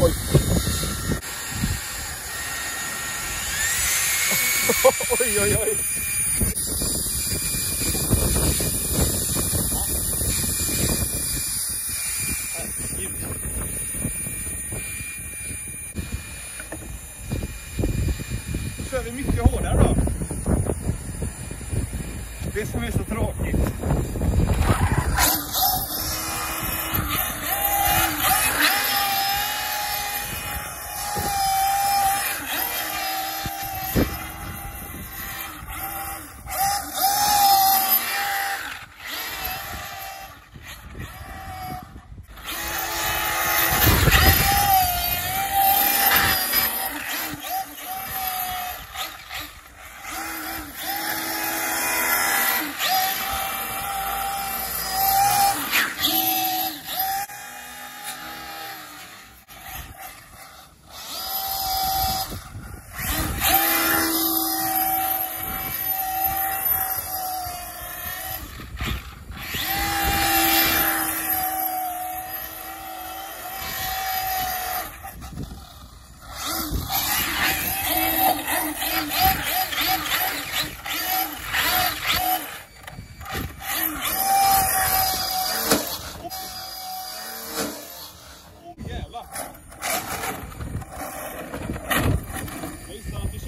おい。おいおい kör vi mycket hårdare då. Det som är så tråkigt.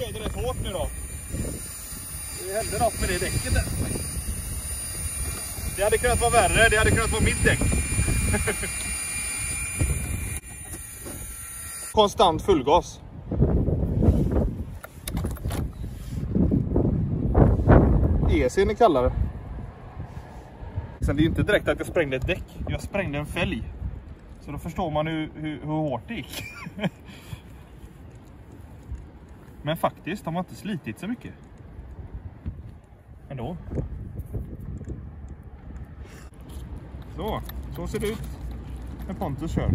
Gissar körde rätt hårt nu då. Det hände något med det däcket där. Det hade kunnat vara värre, det hade kunnat vara mitt däck. Konstant fullgas. EC'n är kallare. Sen det är ju inte direkt att jag sprängde ett däck. Jag sprängde en fälg. Så då förstår man hur, hur, hur hårt det gick. Men faktiskt, de har inte slitit så mycket. Ändå. Så, så ser det ut när Pontus kör.